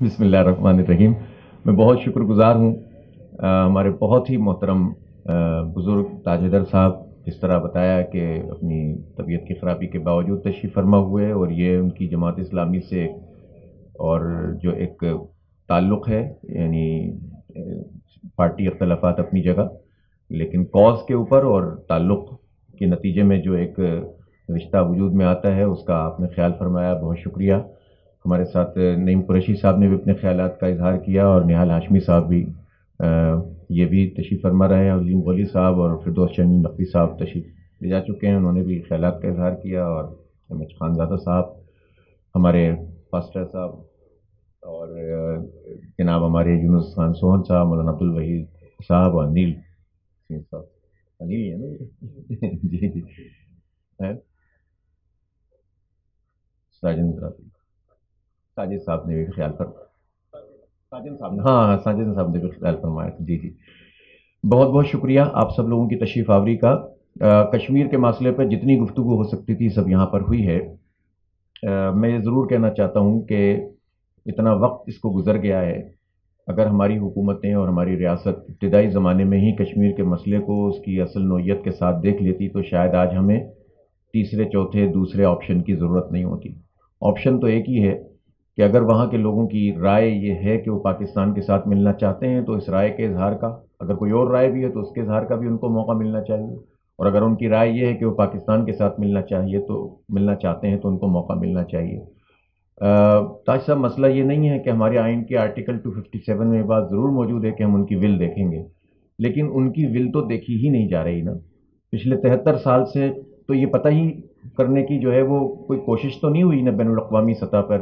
बिस्मिल्लाहिर्रहमानिर्रहीम। मैं बहुत शुक्रगुजार हूँ हमारे बहुत ही मोहतरम बुज़ुर्ग ताजदर साहब, जिस तरह बताया कि अपनी तबीयत की ख़राबी के बावजूद तशरीफ़ फरमा हुए और ये उनकी जमात इस्लामी से और जो एक ताल्लुक़ है, यानी पार्टी अख्तलाफात अपनी जगह, लेकिन कॉज के ऊपर और ताल्लुक़ के नतीजे में जो एक रिश्ता वजूद में आता है, उसका आपने ख्याल फरमाया, बहुत शुक्रिया। हमारे साथ नईम कुरैशी साहब ने भी अपने ख्याल का इजहार किया और निहाल हाशमी साहब भी आ, ये भी तशीफ़ फरमा रहे हैं। अलीम वली साहब और फिरदौस चंद नकवी साहब तशीफ़ ले जा चुके हैं। उन्होंने भी ख्याल का इजहार किया और एम एच खानजादा साहब हमारे फास्टर साहब और जनाब हमारे यूनुस खान सोहन साहब मौलाना अब्दुल साहब और अनिल सिंह साहब। अनिल है ना जी जी। है? साजिद साजिद साहब ने भी ख्याल पर साजिद साहब ने हाँ साजिद साहब ने भी ख्याल फरमाया जी जी। बहुत बहुत शुक्रिया आप सब लोगों की तशरीफ़ आवरी का। आ, कश्मीर के मसले पर जितनी गुफ्तु हो सकती थी सब यहाँ पर हुई है। आ, मैं ज़रूर कहना चाहता हूँ कि इतना वक्त इसको गुजर गया है। अगर हमारी हुकूमतें और हमारी रियासत इब्तदाई ज़माने में ही कश्मीर के मसले को उसकी असल नोयत के साथ देख लेती तो शायद आज हमें तीसरे चौथे दूसरे ऑप्शन की ज़रूरत नहीं होती। ऑप्शन तो एक ही है कि अगर वहाँ के लोगों की राय ये है कि वो पाकिस्तान के साथ मिलना चाहते हैं तो इस राय के इजहार का, अगर कोई और राय भी है तो उसके इजहार का भी उनको मौका मिलना चाहिए। और अगर उनकी राय ये है कि वो पाकिस्तान के साथ मिलना चाहिए तो मिलना चाहते हैं तो उनको मौका मिलना चाहिए। ताज साहब, मसला ये नहीं है कि हमारे आइन के आर्टिकल 257 में बात ज़रूर मौजूद है कि हम उनकी विल देखेंगे, लेकिन उनकी विल तो देखी ही नहीं जा रही ना। पिछले तिहत्तर साल से तो ये पता ही करने की जो है वो कोई कोशिश तो नहीं हुई ना बैन अवी सतह पर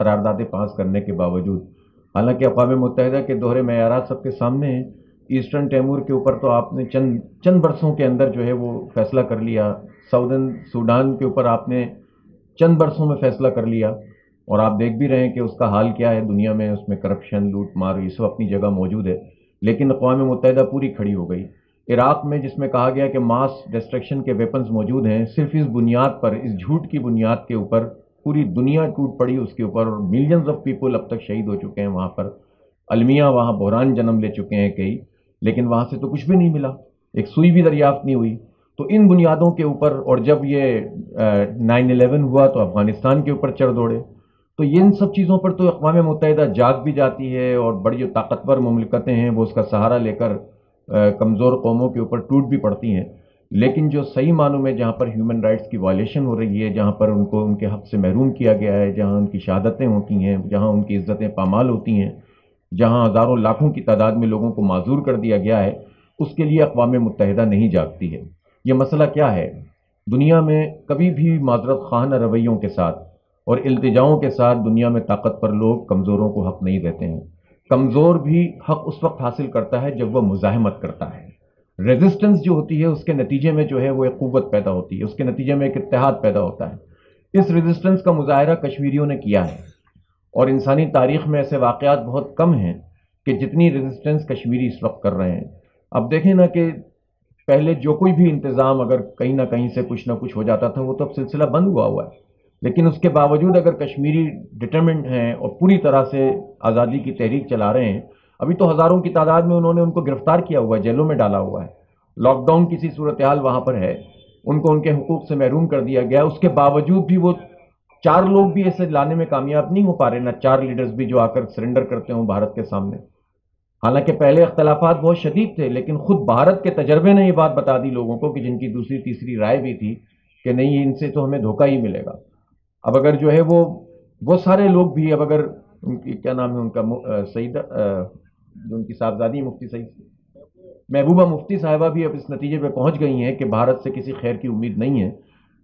करारदादे पास करने के बावजूद। हालाँकि अकवा मुतहदा के दोहरे मैार सबके सामने हैं ईस्टर्न तैमूर के ऊपर तो आपने चंद चंद बरसों के अंदर जो है वो फैसला कर लिया। साउदर्न सूडान के ऊपर आपने चंद बरसों में फैसला कर लिया। और आप देख भी रहे हैं कि उसका हाल क्या है दुनिया में, उसमें करप्शन लूट मार ये सब अपनी जगह मौजूद है। लेकिन अकवा मुतहदा पूरी खड़ी हो गई। इराक में जिसमें कहा गया कि मास डिस्ट्रक्शन के वेपन्स मौजूद हैं, सिर्फ़ इस बुनियाद पर, इस झूठ की बुनियाद के ऊपर पूरी दुनिया टूट पड़ी उसके ऊपर और मिलियंस ऑफ़ पीपल अब तक शहीद हो चुके हैं वहाँ पर। अलमिया वहाँ बहरान जन्म ले चुके हैं कई, लेकिन वहाँ से तो कुछ भी नहीं मिला। एक सुई भी दरियाफ्त नहीं हुई। तो इन बुनियादों के ऊपर और जब ये नाइन इलेवन हुआ तो अफ़गानिस्तान के ऊपर चढ़ दौड़े। तो ये इन सब चीज़ों पर तो अकवा मुतहदा जाग भी जाती है और बड़ी जो ताकतवर ममलिकतें हैं वो उसका सहारा लेकर कमज़ोर कौमों के ऊपर टूट भी पड़ती हैं। लेकिन जो सही मानों में जहाँ पर ह्यूमन राइट्स की वायलेशन हो रही है, जहाँ पर उनको, उनके हक से महरूम किया गया है, जहाँ उनकी शहादतें होती हैं, जहाँ उनकी इज़्ज़तें पामाल होती हैं, जहाँ हज़ारों लाखों की तादाद में लोगों को माजूर कर दिया गया है, उसके लिए अकवा मुतहदा नहीं जागती है। ये मसला क्या है? दुनिया में कभी भी माजरत खान रवैयों के साथ और अल्तजाओं के साथ दुनिया में ताकत पर लोग कमज़ोरों को हक नहीं देते हैं। कमज़ोर भी हक उस वक्त हासिल करता है जब वह मुजाहमत करता है। रेजिस्टेंस जो होती है, उसके नतीजे में जो है, वो एक क़वत पैदा होती है, उसके नतीजे में एक इतिहाद पैदा होता है। इस रेजिस्टेंस का मुजाहरा कश्मीरियों ने किया है। और इंसानी तारीख में ऐसे वाक़ात बहुत कम हैं कि जितनी रेजिस्टेंस कश्मीरी इस वक्त कर रहे हैं। अब देखें ना कि पहले जो कोई भी इंतज़ाम अगर कहीं ना कहीं से कुछ ना कुछ हो जाता था, वो तो अब सिलसिला बंद हुआ हुआ है। लेकिन उसके बावजूद अगर कश्मीरी डिटर्मेंट हैं और पूरी तरह से आज़ादी की तहरीक चला रहे हैं अभी तो हज़ारों की तादाद में उन्होंने उनको गिरफ़्तार किया हुआ है, जेलों में डाला हुआ है। लॉकडाउन की सी सूरत हाल वहाँ पर है। उनको उनके हकूक से महरूम कर दिया गया। उसके बावजूद भी वो चार लोग भी ऐसे लाने में कामयाब नहीं हो पा रहे, ना चार लीडर्स भी जो आकर सरेंडर करते हों भारत के सामने। हालाँकि पहले अख्तलाफात बहुत शदीद थे, लेकिन खुद भारत के तजर्बे ने यह बात बता दी लोगों को कि जिनकी दूसरी, तीसरी राय भी थी कि नहीं, इनसे तो हमें धोखा ही मिलेगा। अब अगर जो है वो वो सारे लोग भी, अब अगर उनकी, क्या नाम है उनका सईद जो उनकी साहबजादी मुफ्ती सईद महबूबा मुफ्ती साहिबा भी अब इस नतीजे पर पहुँच गई हैं कि भारत से किसी खैर की उम्मीद नहीं है।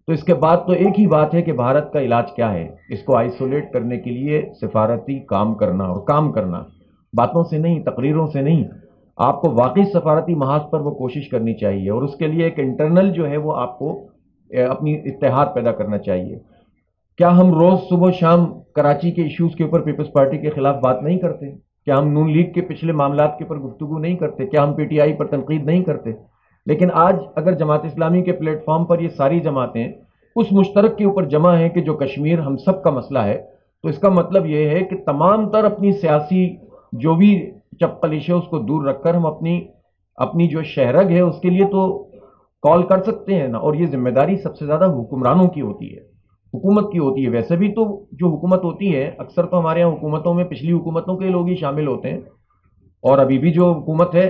तो इसके बाद तो एक ही बात है कि भारत का इलाज क्या है? इसको आइसोलेट करने के लिए सिफारती काम करना और काम करना। बातों से नहीं, तकरीरों से नहीं। आपको वाकई सफारती महाज पर वो कोशिश करनी चाहिए और उसके लिए एक इंटरनल जो है वो आपको अपनी इतिहाद पैदा करना चाहिए। क्या हम रोज़ सुबह शाम कराची के इश्यूज़ के ऊपर पीपल्स पार्टी के खिलाफ बात नहीं करते? क्या हम नून लीग के पिछले मामला के ऊपर गुफ्तु नहीं करते? क्या हम पीटीआई पर तनकीद नहीं करते? लेकिन आज अगर जमात इस्लामी के प्लेटफॉर्म पर ये सारी जमातें उस मुश्तरक के ऊपर जमा है कि जो कश्मीर हम सब का मसला है तो इसका मतलब ये है कि तमाम तर अपनी सियासी जो भी चपकलिश है उसको दूर रखकर हम अपनी अपनी जो शहरग है उसके लिए तो कॉल कर सकते हैं ना। और ये ज़िम्मेदारी सबसे ज़्यादा हुक्मरानों की होती है। हुकूमत की होती है। वैसे भी तो जो हुकूमत होती है, अक्सर तो हमारे यहाँ हुकूमतों में, पिछली हुकूमतों के लोग ही शामिल होते हैं। और अभी भी जो हुकूमत है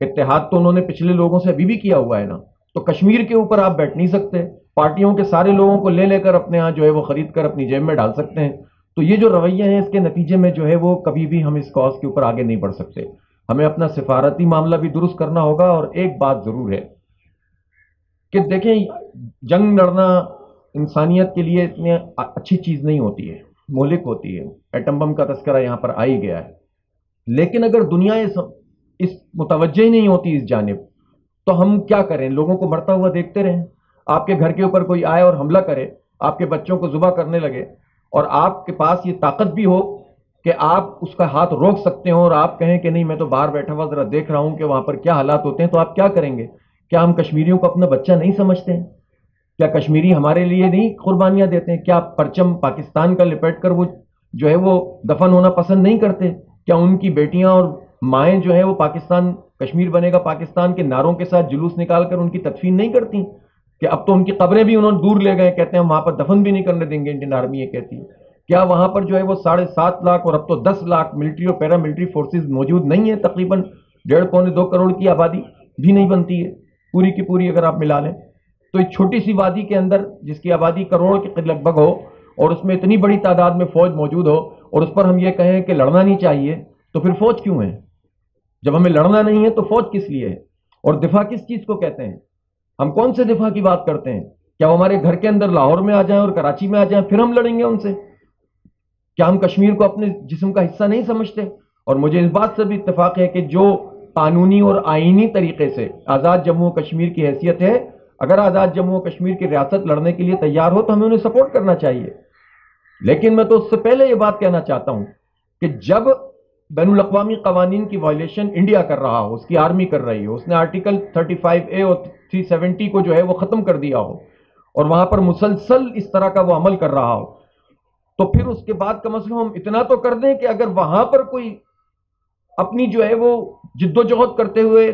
इतिहाद तो उन्होंने पिछले लोगों से अभी भी किया हुआ है ना। तो कश्मीर के ऊपर आप बैठ नहीं सकते। पार्टियों के सारे लोगों को ले लेकर अपने यहाँ जो है वो खरीद कर अपनी जेब में डाल सकते हैं। तो ये जो रवैया है, इसके नतीजे में जो है वो कभी भी हम इस कॉज के ऊपर आगे नहीं बढ़ सकते। हमें अपना सिफारती मामला भी दुरुस्त करना होगा और एक बात ज़रूर है कि देखें, जंग लड़ना इंसानियत के लिए इतनी अच्छी चीज़ नहीं होती है मोलिक होती है। एटम बम का तस्करा यहाँ पर आ ही गया है। लेकिन अगर दुनिया इस, इस मुतवजह ही नहीं होती इस जानब तो हम क्या करें? लोगों को मरता हुआ देखते रहें। आपके घर के ऊपर कोई आए और हमला करे आपके बच्चों को जुबा करने लगे और आपके पास ये ताकत भी हो कि आप उसका हाथ रोक सकते हो और आप कहें कि नहीं मैं तो बाहर बैठा हुआ जरा देख रहा हूँ कि वहाँ पर क्या हालात होते हैं तो आप क्या करेंगे? क्या हम कश्मीरियों को अपना बच्चा नहीं समझते हैं? क्या कश्मीरी हमारे लिए नहीं कुर्बानियाँ देते हैं? क्या परचम पाकिस्तान का लिपट कर वो जो है वो दफन होना पसंद नहीं करते? क्या उनकी बेटियाँ और माएँ जो है वो पाकिस्तान, कश्मीर बनेगा पाकिस्तान के नारों के साथ जुलूस निकाल कर उनकी तदफीन नहीं करती? कि अब तो उनकी कब्रें भी उन्होंने दूर ले गए, कहते हैं वहाँ पर दफन भी नहीं करने देंगे, इंडियन आर्मी ये कहती है। क्या वहाँ पर जो है वो साढ़े सात लाख और अब तो दस लाख मिलिट्री और पैरा मिलिट्री फोर्सेज मौजूद नहीं है? तकरीबन डेढ़ पौने दो करोड़ की आबादी भी नहीं बनती है। पूरी की पूरी अगर आप मिला लें तो एक छोटी सी वादी के अंदर, जिसकी आबादी करोड़ के लगभग हो, और उसमें इतनी बड़ी तादाद में फौज मौजूद हो, और उस पर हम ये कहें कि लड़ना नहीं चाहिए तो फिर फौज क्यों है? जब हमें लड़ना नहीं है तो फौज किस लिए है? और दिफा किस चीज़ को कहते हैं? हम कौन से दिफा की बात करते हैं? क्या वो हमारे घर के अंदर लाहौर में आ जाए और कराची में आ जाए, फिर हम लड़ेंगे उनसे? क्या हम कश्मीर को अपने जिस्म का हिस्सा नहीं समझते? और मुझे इस बात से भी इतफाक है कि जो कानूनी और आईनी तरीके से आज़ाद जम्मू कश्मीर की हैसियत है अगर आज़ाद जम्मू कश्मीर की रियासत लड़ने के लिए तैयार हो तो हमें उन्हें सपोर्ट करना चाहिए। लेकिन मैं तो उससे पहले यह बात कहना चाहता हूँ कि जब बैन अवी कवानीन की वायलेशन इंडिया कर रहा हो, उसकी आर्मी कर रही हो, उसने आर्टिकल 35 ए और 370 को जो है वो खत्म कर दिया हो, और वहाँ पर मुसलसल इस तरह का वो अमल कर रहा हो तो फिर उसके बाद कम अज कम हम इतना तो कर दें कि अगर वहाँ पर कोई अपनी जो है वो जिद्दोजहद करते हुए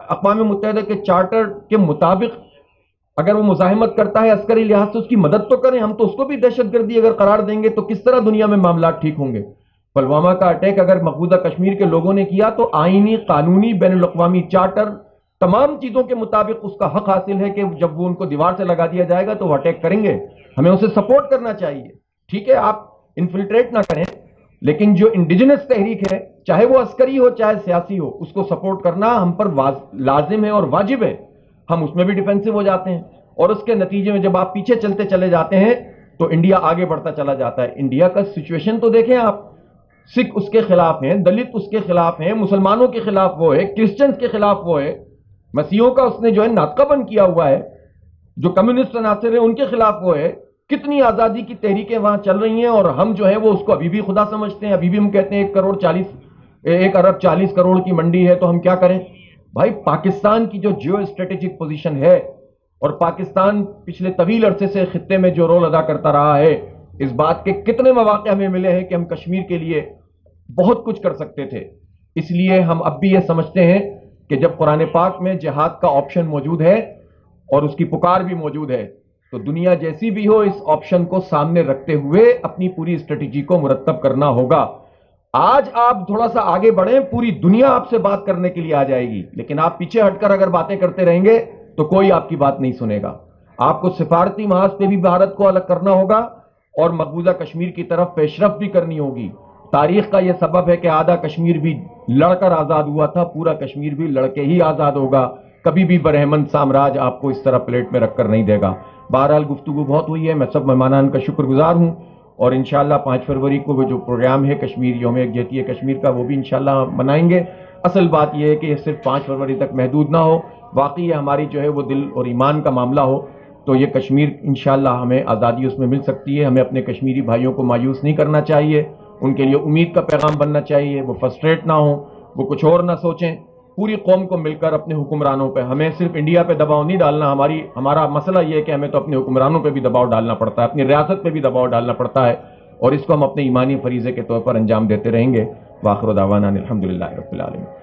अकवा मुतहदा के चार्टर के मुताबिक अगर वो मुजाहिमत करता है, अस्करी लिहाज से उसकी मदद तो करें, हम तो उसको भी दहशत गर्दी अगर करार देंगे तो किस तरह दुनिया में मामला ठीक होंगे? पुलवामा का अटैक अगर मकबूजा कश्मीर के लोगों ने किया तो आईनी, कानूनी बैन अवी चार्टर, तमाम चीज़ों के मुताबिक उसका हक हासिल है कि जब वो उनको दीवार से लगा दिया जाएगा तो वो अटैक करेंगे। हमें उसे सपोर्ट करना चाहिए। ठीक है, आप इन्फिल्ट्रेट ना करें, लेकिन जो इंडिजिनस तहरीक है, चाहे वो अस्करी हो, चाहे सियासी हो, उसको सपोर्ट करना हम पर लाजिम है और वाजिब है। हम उसमें भी डिफेंसिव हो जाते हैं। और उसके नतीजे में जब आप पीछे चलते चले जाते हैं तो इंडिया आगे बढ़ता चला जाता है। इंडिया का सिचुएशन तो देखें आप, सिख उसके खिलाफ हैं, दलित उसके खिलाफ हैं, मुसलमानों के खिलाफ वो है क्रिश्चियंस के खिलाफ वो है। मसीहों का उसने जो है नातकाबन किया हुआ है, जो कम्युनिस्ट अनासर है, उनके खिलाफ वो है। कितनी आज़ादी की तहरीकें वहाँ चल रही हैं और हम जो है वो उसको अभी भी खुदा समझते हैं। अभी भी हम कहते हैं, एक करोड़ चालीस एक अरब चालीस करोड़ की मंडी है तो हम क्या करें? भाई, पाकिस्तान की जो जियो स्ट्रेटेजिक पोजिशन है और पाकिस्तान पिछले तवील अरसे से खत्े में जो रोल अदा करता रहा है, इस बात के कितने मौके हमें मिले हैं कि हम कश्मीर के लिए बहुत कुछ कर सकते थे। इसलिए हम अब भी ये समझते हैं कि जब कुरान पाक में जिहाद का ऑप्शन मौजूद है और उसकी पुकार भी मौजूद है तो दुनिया जैसी भी हो, इस ऑप्शन को सामने रखते हुए अपनी पूरी स्ट्रेटेजी को मुरतब करना होगा। आज आप थोड़ा सा आगे बढ़े, पूरी दुनिया आपसे बात करने के लिए आ जाएगी। लेकिन आप पीछे हटकर अगर बातें करते रहेंगे तो कोई आपकी बात नहीं सुनेगा। आपको सिफारती महाज पे भी भारत को अलग करना होगा और मकबूजा कश्मीर की तरफ़ पेशरफ भी करनी होगी। तारीख का यह सबब है कि आधा कश्मीर भी लड़कर आज़ाद हुआ था, पूरा कश्मीर भी लड़के ही आज़ाद होगा। कभी भी बरहमन साम्राज्य आपको इस तरह प्लेट में रखकर नहीं देगा। बहरहाल गुफ्तु बहुत हुई है, मैं सब मेहमान का शुक्रगुजार हूँ। और इन पाँच फरवरी को वो जो प्रोग्राम है कश्मीर योम यकजहती कश्मीर का, वो भी इन मनाएँगे। असल बात यह है कि सिर्फ़ पाँच फरवरी तक महदूद ना हो, वाकई हमारी जो है वो दिल और ईमान का मामला हो तो ये कश्मीर इन हमें आज़ादी उसमें मिल सकती है। हमें अपने कश्मीरी भाइयों को मायूस नहीं करना चाहिए, उनके लिए उम्मीद का पैगाम बनना चाहिए, वो फर्स्ट्रेट ना हो, वो कुछ और ना सोचें। पूरी कौम को मिलकर अपने हुक्मरानों पर हमें सिर्फ़ इंडिया पे दबाव नहीं डालना, हमारी, हमारा मसला यह है कि हमें तो अपने हुक्मरानों पर भी दबाव डालना पड़ता है, अपनी रियासत पर भी दबाव डालना पड़ता है, और इसको हम अपने ईमानी फरीजे के तौर पर अंजाम देते रहेंगे। वाखर दावाना अलहमदिल्ला रबालमी